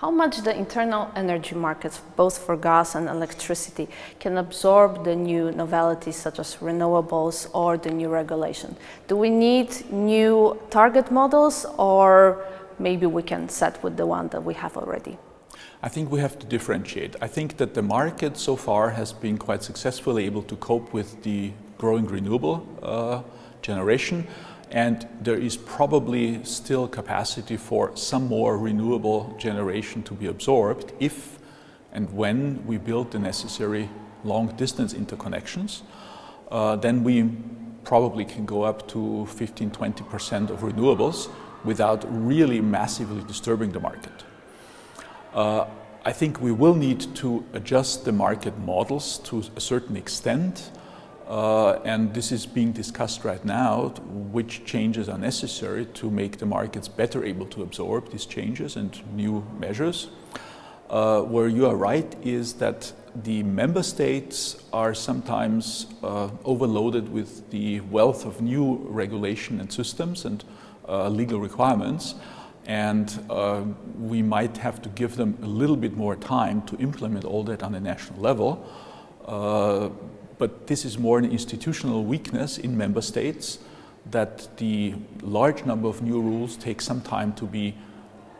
How much the internal energy markets, both for gas and electricity, can absorb the new novelties such as renewables or the new regulation? Do we need new target models or maybe we can set with the one that we have already? I think we have to differentiate. I think that the market so far has been quite successfully able to cope with the growing renewable uh, generation and there is probably still capacity for some more renewable generation to be absorbed if and when we build the necessary long distance interconnections. Uh, then we probably can go up to 15 20% of renewables without really massively disturbing the market. Uh, I think we will need to adjust the market models to a certain extent uh, and this is being discussed right now, which changes are necessary to make the markets better able to absorb these changes and new measures. Uh, where you are right is that the member states are sometimes uh, overloaded with the wealth of new regulation and systems and uh, legal requirements. And uh, we might have to give them a little bit more time to implement all that on a national level. But this is more an institutional weakness in member states that the large number of new rules take some time to be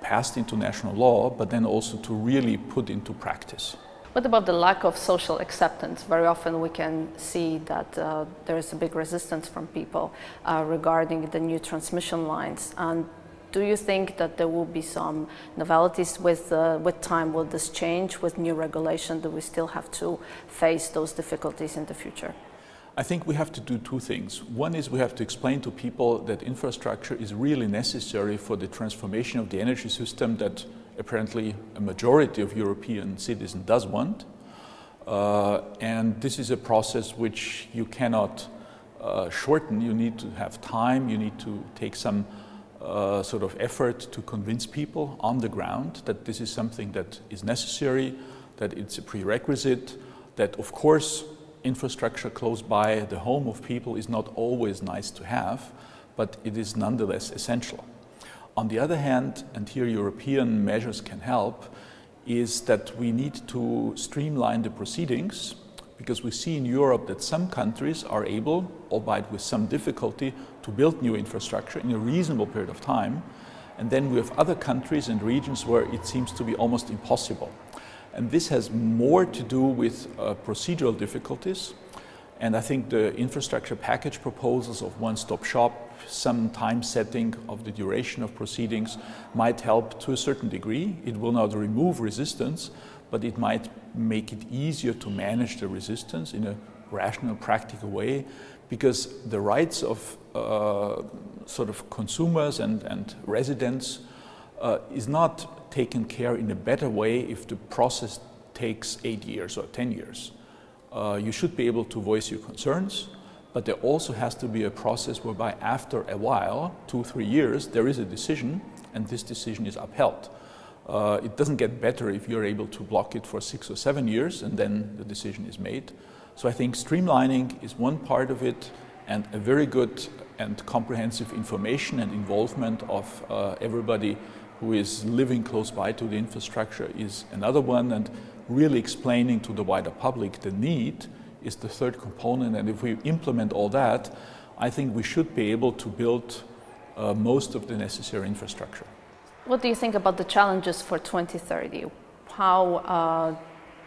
passed into national law, but then also to really put into practice. What about the lack of social acceptance? Very often we can see that uh, there is a big resistance from people uh, regarding the new transmission lines. And do you think that there will be some novelties with, uh, with time? Will this change with new regulation? Do we still have to face those difficulties in the future? I think we have to do two things. One is we have to explain to people that infrastructure is really necessary for the transformation of the energy system that apparently a majority of European citizens does want. Uh, and this is a process which you cannot uh, shorten. You need to have time, you need to take some uh, sort of effort to convince people on the ground that this is something that is necessary, that it's a prerequisite, that of course infrastructure close by the home of people is not always nice to have, but it is nonetheless essential. On the other hand, and here European measures can help, is that we need to streamline the proceedings because we see in Europe that some countries are able, albeit with some difficulty, to build new infrastructure in a reasonable period of time. And then we have other countries and regions where it seems to be almost impossible. And this has more to do with uh, procedural difficulties. And I think the infrastructure package proposals of one-stop shop, some time setting of the duration of proceedings might help to a certain degree. It will not remove resistance, but it might make it easier to manage the resistance in a rational, practical way because the rights of uh, sort of consumers and, and residents uh, is not taken care in a better way if the process takes eight years or 10 years. Uh, you should be able to voice your concerns, but there also has to be a process whereby after a while, two, three years, there is a decision and this decision is upheld. Uh, it doesn't get better if you're able to block it for six or seven years and then the decision is made. So I think streamlining is one part of it and a very good and comprehensive information and involvement of uh, everybody who is living close by to the infrastructure is another one and really explaining to the wider public the need is the third component and if we implement all that I think we should be able to build uh, most of the necessary infrastructure. What do you think about the challenges for 2030? How uh,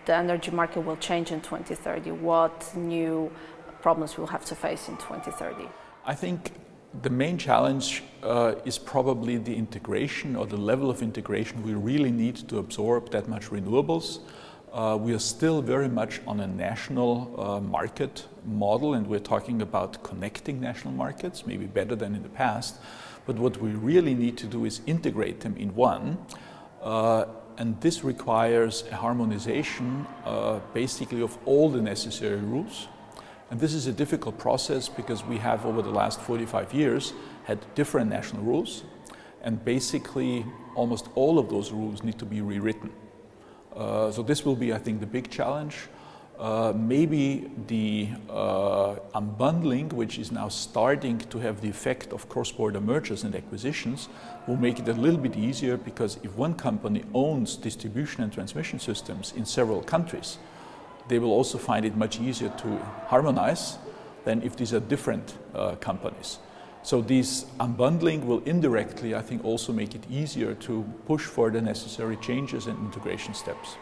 the energy market will change in 2030? What new problems we'll have to face in 2030? I think the main challenge uh, is probably the integration or the level of integration we really need to absorb that much renewables. Uh, we are still very much on a national uh, market model and we're talking about connecting national markets, maybe better than in the past. But what we really need to do is integrate them in one. Uh, and this requires a harmonization uh, basically of all the necessary rules. And this is a difficult process because we have over the last 45 years had different national rules. And basically almost all of those rules need to be rewritten. Uh, so this will be, I think, the big challenge. Uh, maybe the uh, unbundling, which is now starting to have the effect of cross-border mergers and acquisitions, will make it a little bit easier because if one company owns distribution and transmission systems in several countries, they will also find it much easier to harmonize than if these are different uh, companies. So this unbundling will indirectly, I think, also make it easier to push for the necessary changes and integration steps.